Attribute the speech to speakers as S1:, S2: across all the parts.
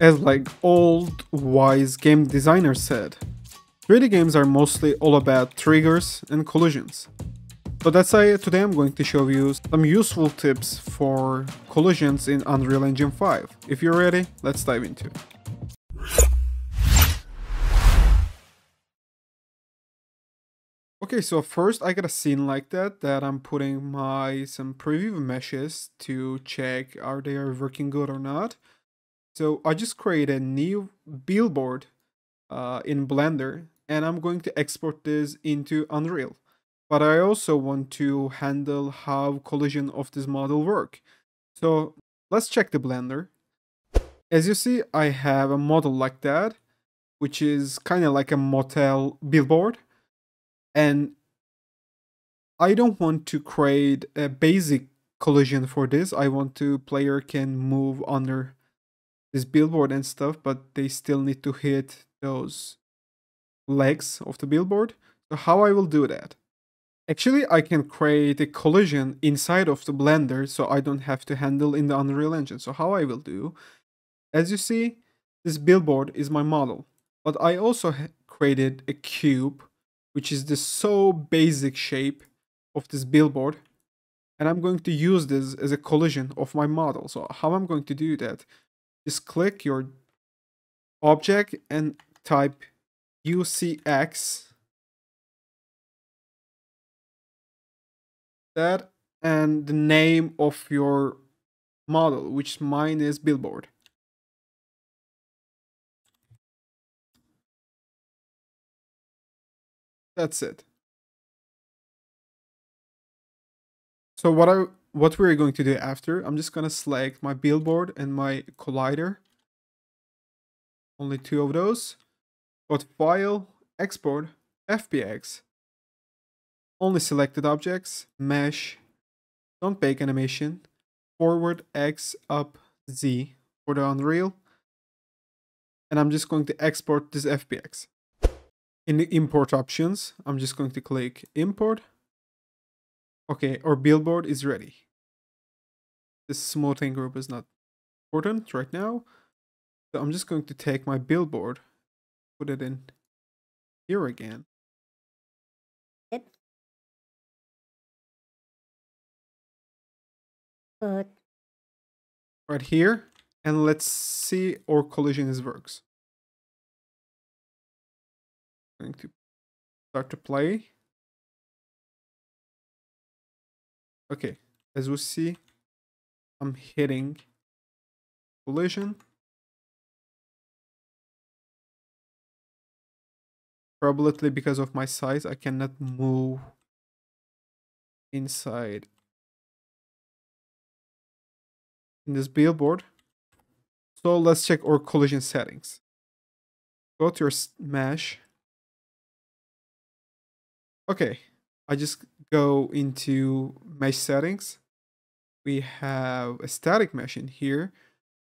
S1: As like old wise game designers said, 3D games are mostly all about triggers and collisions. So that's why today I'm going to show you some useful tips for collisions in Unreal Engine 5. If you're ready, let's dive into it. Okay, so first I got a scene like that that I'm putting my some preview meshes to check are they are working good or not. So I just create a new billboard uh, in Blender and I'm going to export this into Unreal. But I also want to handle how collision of this model work. So let's check the Blender. As you see, I have a model like that, which is kind of like a motel billboard. And I don't want to create a basic collision for this. I want to player can move under this billboard and stuff, but they still need to hit those legs of the billboard. So how I will do that? Actually, I can create a collision inside of the Blender so I don't have to handle in the Unreal Engine. So how I will do, as you see, this billboard is my model, but I also created a cube, which is the so basic shape of this billboard. And I'm going to use this as a collision of my model. So how I'm going to do that? Just click your object and type UCX that and the name of your model, which mine is billboard. That's it. So what I what we're going to do after, I'm just going to select my billboard and my collider. Only two of those. But file, export, FBX. Only selected objects, mesh, don't bake animation, forward X, up Z for the Unreal. And I'm just going to export this FBX. In the import options, I'm just going to click import Okay, our billboard is ready. This smoothing group is not important right now. So I'm just going to take my billboard, put it in here again.
S2: Yep. Good.
S1: Right here, and let's see our collision is works. I'm Going to start to play. Okay, as we see, I'm hitting collision. Probably because of my size, I cannot move inside in this billboard. So let's check our collision settings. Go to your mesh. Okay, I just go into mesh settings. We have a static mesh in here.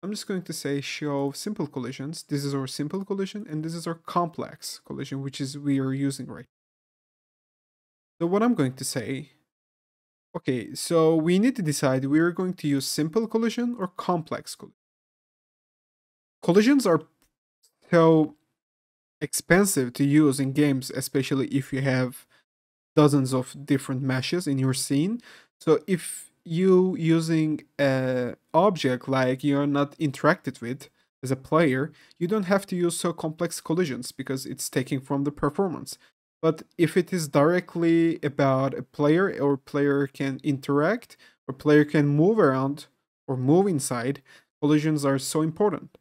S1: I'm just going to say show simple collisions. This is our simple collision and this is our complex collision, which is we are using right. So what I'm going to say, okay, so we need to decide we're going to use simple collision or complex collision. Collisions are so expensive to use in games, especially if you have dozens of different meshes in your scene. So if you using a object like you're not interacted with as a player, you don't have to use so complex collisions because it's taking from the performance. But if it is directly about a player or player can interact or player can move around or move inside, collisions are so important.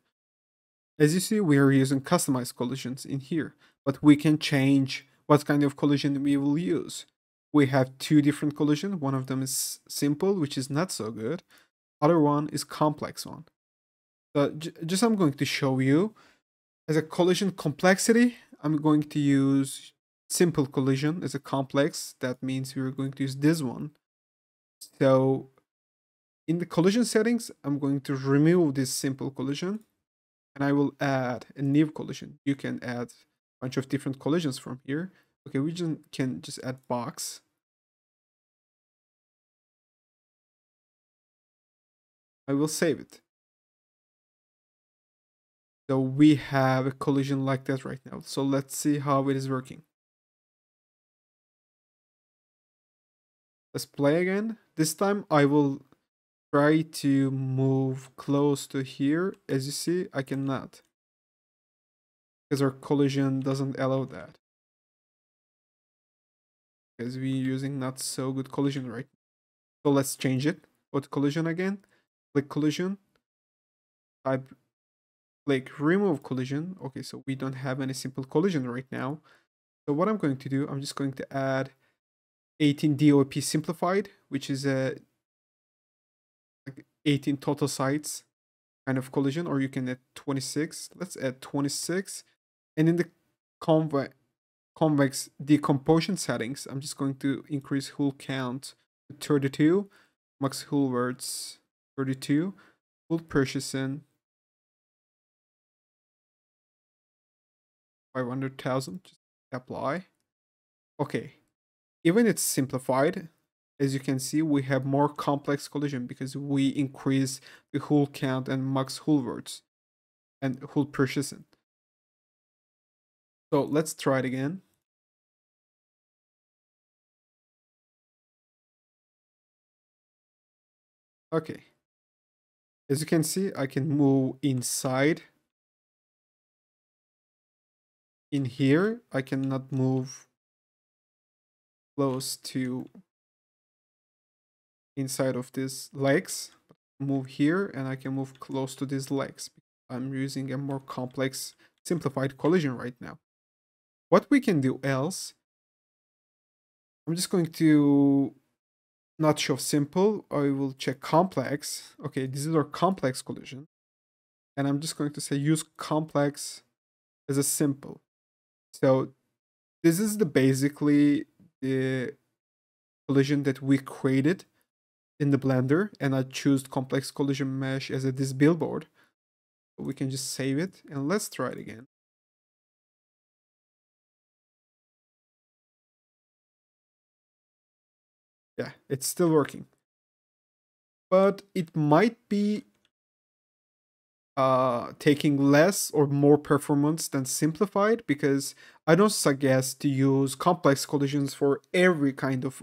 S1: As you see, we are using customized collisions in here, but we can change what kind of collision we will use. We have two different collision. One of them is simple, which is not so good. Other one is complex one. So just I'm going to show you as a collision complexity, I'm going to use simple collision as a complex. That means we're going to use this one. So in the collision settings, I'm going to remove this simple collision and I will add a new collision. You can add bunch of different collisions from here. Okay, we just can just add box. I will save it. So we have a collision like that right now. So let's see how it is working. Let's play again. This time I will try to move close to here. As you see, I cannot. Because our collision doesn't allow that. Because we're using not so good collision right now. So let's change it. Go to collision again. Click collision. Type click remove collision. Okay, so we don't have any simple collision right now. So what I'm going to do, I'm just going to add 18 DOP simplified, which is a like 18 total sites kind of collision, or you can add 26. Let's add 26. And in the convex decomposition settings, I'm just going to increase hull count to 32, max hull verts 32, hull precision 500,000, just apply. Okay, even it's simplified, as you can see, we have more complex collision because we increase the hull count and max hull verts and hull precision. So let's try it again. Okay. As you can see, I can move inside. In here, I cannot move close to inside of these legs. Move here and I can move close to these legs. I'm using a more complex, simplified collision right now. What we can do else, I'm just going to not show simple. I will check complex. Okay, this is our complex collision. And I'm just going to say use complex as a simple. So this is the basically the collision that we created in the blender and I choose complex collision mesh as a this billboard. We can just save it and let's try it again. Yeah, it's still working. But it might be uh, taking less or more performance than simplified because I don't suggest to use complex collisions for every kind of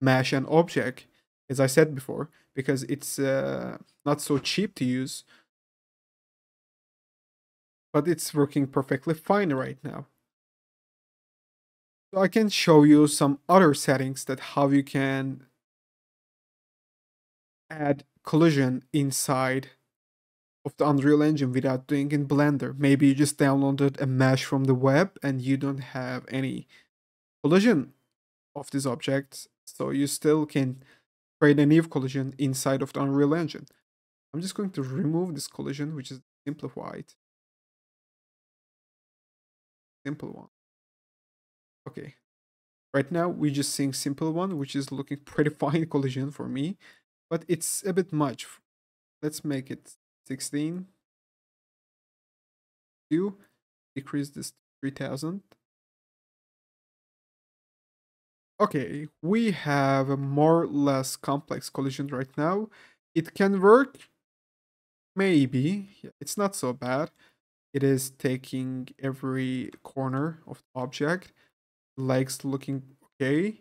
S1: mesh and object, as I said before, because it's uh, not so cheap to use. But it's working perfectly fine right now. So I can show you some other settings that how you can add collision inside of the Unreal Engine without doing in Blender. Maybe you just downloaded a mesh from the web and you don't have any collision of these objects, so you still can create a new collision inside of the Unreal Engine. I'm just going to remove this collision, which is simplified. Simple one. Okay. Right now, we're just seeing simple one, which is looking pretty fine collision for me, but it's a bit much. Let's make it 16. You decrease this to 3000. Okay, we have a more or less complex collision right now. It can work, maybe. It's not so bad. It is taking every corner of the object legs looking okay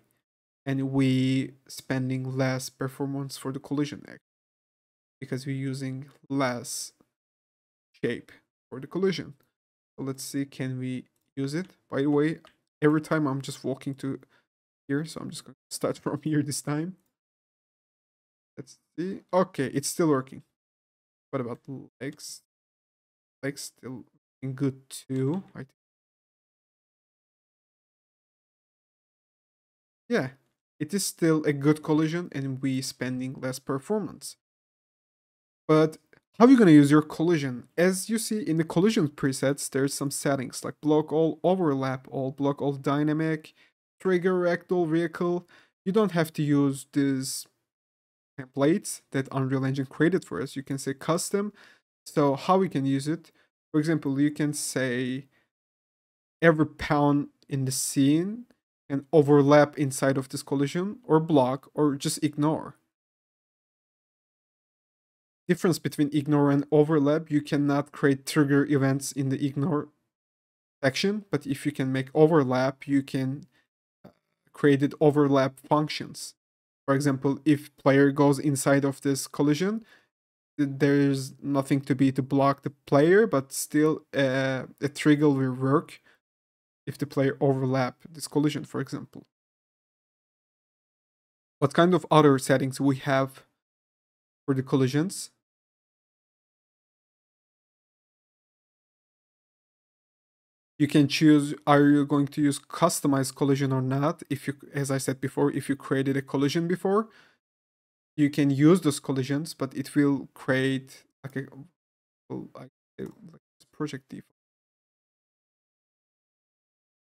S1: and we spending less performance for the collision egg because we're using less shape for the collision. So let's see can we use it? By the way every time i'm just walking to here so i'm just going to start from here this time. Let's see. Okay it's still working. What about legs legs still looking good too i Yeah, it is still a good collision and we spending less performance. But how are you going to use your collision? As you see in the collision presets, there's some settings like block all, overlap all, block all dynamic, trigger ragdoll vehicle. You don't have to use these templates that Unreal Engine created for us. You can say custom. So how we can use it? For example, you can say every pawn in the scene and overlap inside of this collision or block or just ignore. difference between ignore and overlap, you cannot create trigger events in the ignore section, but if you can make overlap, you can uh, create overlap functions. For example, if player goes inside of this collision, there's nothing to be to block the player, but still uh, a trigger will work if the player overlap this collision, for example. What kind of other settings we have for the collisions? You can choose are you going to use customized collision or not. If you, as I said before, if you created a collision before, you can use those collisions, but it will create like a like like project default.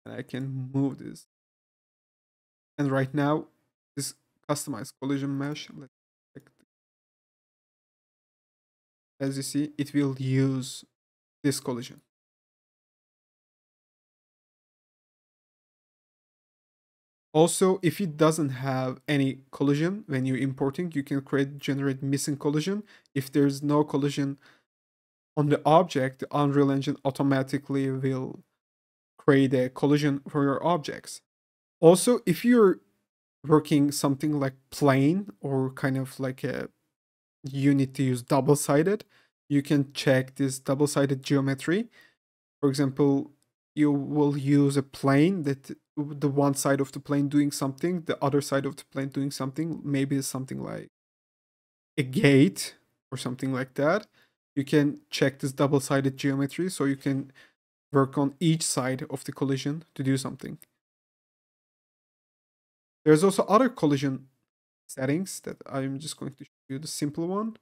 S1: And I can move this. And right now, this customized collision mesh, let's check. As you see, it will use this collision. Also, if it doesn't have any collision when you're importing, you can create generate missing collision. If there's no collision on the object, the Unreal Engine automatically will create a collision for your objects. Also, if you're working something like plane or kind of like a you need to use double-sided, you can check this double-sided geometry. For example, you will use a plane that the one side of the plane doing something, the other side of the plane doing something, maybe something like a gate or something like that. You can check this double-sided geometry so you can work on each side of the collision to do something. There's also other collision settings that I'm just going to show you the simple one.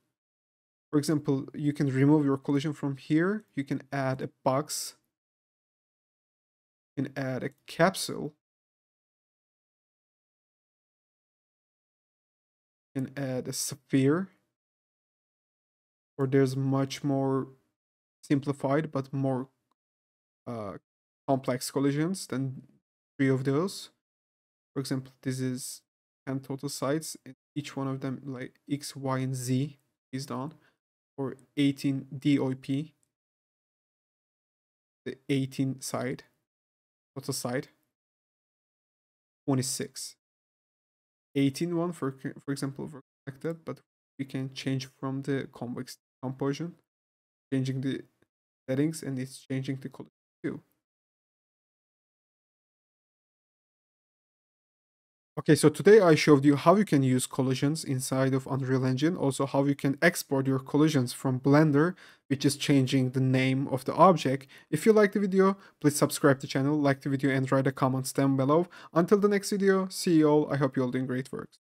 S1: For example, you can remove your collision from here. You can add a box can add a capsule. Can add a sphere. Or there's much more simplified but more uh, complex collisions than three of those. For example, this is 10 total sides, and each one of them like X, Y, and Z is done, or 18 DOP, the 18 side. The side? 26. 18 one, for, for example, connected, but we can change from the convex composition, changing the settings, and it's changing the Okay, so today I showed you how you can use collisions inside of Unreal Engine, also how you can export your collisions from Blender, which is changing the name of the object. If you like the video, please subscribe to the channel, like the video and write a comment down below. Until the next video, see you all, I hope you all doing great works.